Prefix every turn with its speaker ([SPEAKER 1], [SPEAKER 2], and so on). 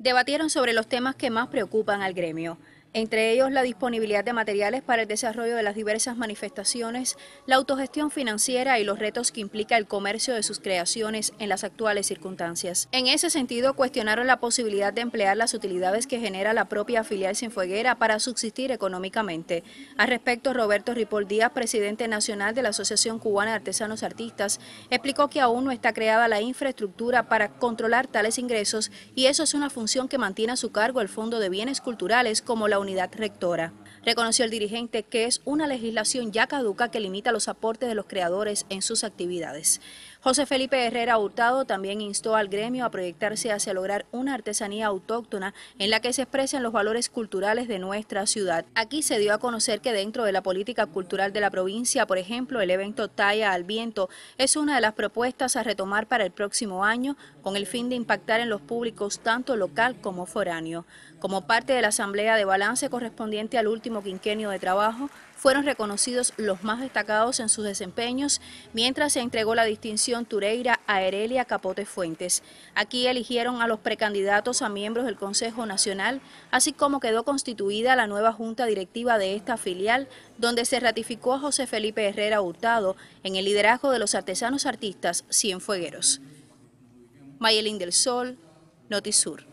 [SPEAKER 1] Debatieron sobre los temas que más preocupan al gremio entre ellos la disponibilidad de materiales para el desarrollo de las diversas manifestaciones, la autogestión financiera y los retos que implica el comercio de sus creaciones en las actuales circunstancias. En ese sentido, cuestionaron la posibilidad de emplear las utilidades que genera la propia filial Cienfueguera para subsistir económicamente. Al respecto, Roberto Ripoll Díaz, presidente nacional de la Asociación Cubana de Artesanos Artistas, explicó que aún no está creada la infraestructura para controlar tales ingresos y eso es una función que mantiene a su cargo el Fondo de Bienes Culturales como la unidad rectora. Reconoció el dirigente que es una legislación ya caduca que limita los aportes de los creadores en sus actividades. José Felipe Herrera Hurtado también instó al gremio a proyectarse hacia lograr una artesanía autóctona en la que se expresen los valores culturales de nuestra ciudad. Aquí se dio a conocer que dentro de la política cultural de la provincia, por ejemplo, el evento Talla al Viento es una de las propuestas a retomar para el próximo año con el fin de impactar en los públicos tanto local como foráneo. Como parte de la asamblea de balance correspondiente al último quinquenio de trabajo, fueron reconocidos los más destacados en sus desempeños, mientras se entregó la distinción Tureira a Erelia Capote Fuentes. Aquí eligieron a los precandidatos a miembros del Consejo Nacional, así como quedó constituida la nueva junta directiva de esta filial, donde se ratificó a José Felipe Herrera Hurtado en el liderazgo de los artesanos artistas Cienfuegueros. Mayelín del Sol, Notisur.